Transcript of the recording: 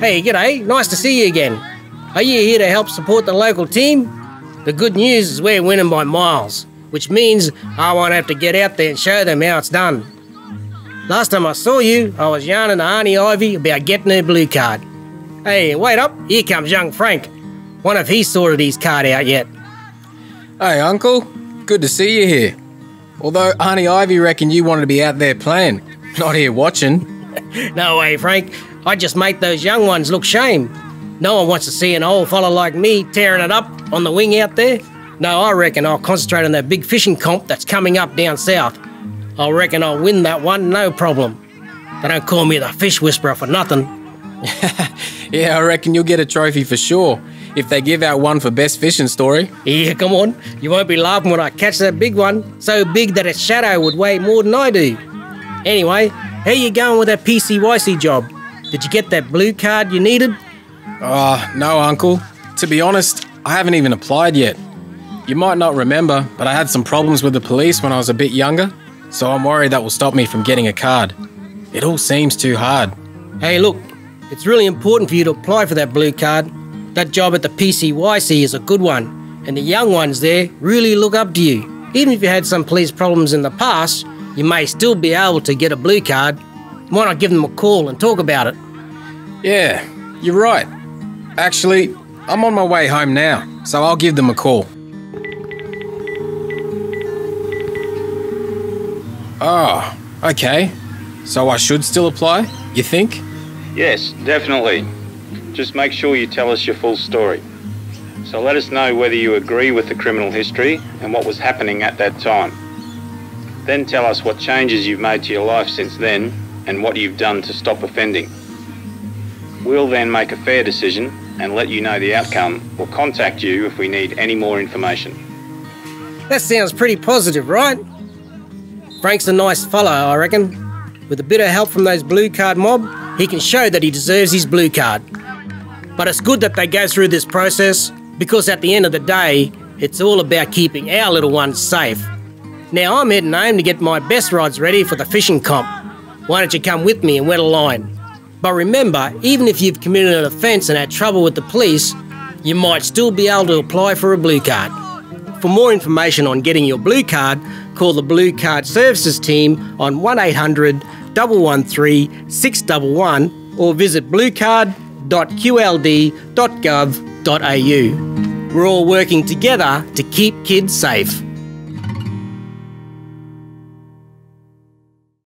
Hey, g'day. Nice to see you again. Are you here to help support the local team? The good news is we're winning by miles, which means I won't have to get out there and show them how it's done. Last time I saw you, I was yarning to Aunty Ivy about getting her blue card. Hey, wait up, here comes young Frank. Wonder if he sorted his card out yet. Hey, Uncle. Good to see you here. Although Aunty Ivy reckoned you wanted to be out there playing, not here watching. No way, Frank. I just make those young ones look shame. No one wants to see an old fella like me tearing it up on the wing out there. No, I reckon I'll concentrate on that big fishing comp that's coming up down south. I reckon I'll win that one, no problem. They don't call me the fish whisperer for nothing. Yeah, I reckon you'll get a trophy for sure if they give out one for best fishing story. Yeah, come on. You won't be laughing when I catch that big one. So big that its shadow would weigh more than I do. Anyway, how you going with that PCYC job? Did you get that blue card you needed? Oh, no, Uncle. To be honest, I haven't even applied yet. You might not remember, but I had some problems with the police when I was a bit younger, so I'm worried that will stop me from getting a card. It all seems too hard. Hey, look, it's really important for you to apply for that blue card. That job at the PCYC is a good one, and the young ones there really look up to you. Even if you had some police problems in the past, you may still be able to get a blue card. Why not give them a call and talk about it? Yeah, you're right. Actually, I'm on my way home now, so I'll give them a call. Oh, okay. So I should still apply, you think? Yes, definitely. Just make sure you tell us your full story. So let us know whether you agree with the criminal history and what was happening at that time. Then tell us what changes you've made to your life since then and what you've done to stop offending. We'll then make a fair decision and let you know the outcome or contact you if we need any more information. That sounds pretty positive, right? Frank's a nice fellow, I reckon. With a bit of help from those blue card mob, he can show that he deserves his blue card. But it's good that they go through this process because at the end of the day, it's all about keeping our little ones safe. Now I'm heading home to get my best rods ready for the fishing comp. Why don't you come with me and wet a line? But remember, even if you've committed an offence and had trouble with the police, you might still be able to apply for a blue card. For more information on getting your blue card, call the Blue Card Services team on 1800 113 611 or visit bluecard.qld.gov.au. We're all working together to keep kids safe.